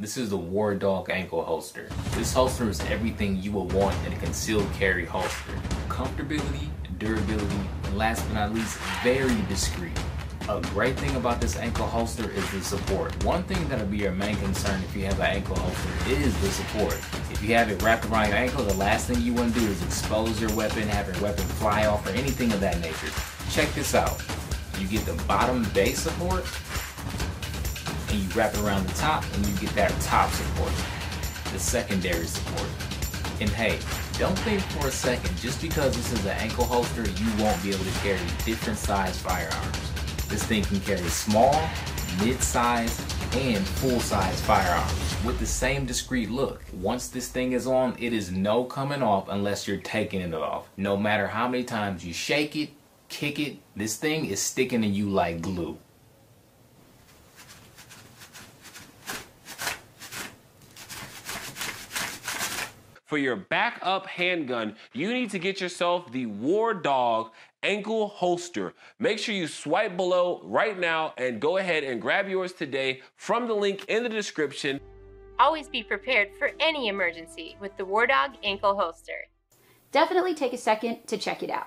This is the Wardog ankle holster. This holster is everything you will want in a concealed carry holster. Comfortability, durability, and last but not least, very discreet. A great thing about this ankle holster is the support. One thing that'll be your main concern if you have an ankle holster is the support. If you have it wrapped around your ankle, the last thing you want to do is expose your weapon, have your weapon fly off, or anything of that nature. Check this out. You get the bottom base support, and you wrap it around the top, and you get that top support, the secondary support. And hey, don't think for a second, just because this is an ankle holster, you won't be able to carry different size firearms. This thing can carry small, mid-size, and full-size firearms with the same discreet look. Once this thing is on, it is no coming off unless you're taking it off. No matter how many times you shake it, kick it, this thing is sticking to you like glue. For your backup handgun, you need to get yourself the Wardog ankle holster. Make sure you swipe below right now and go ahead and grab yours today from the link in the description. Always be prepared for any emergency with the Wardog ankle holster. Definitely take a second to check it out.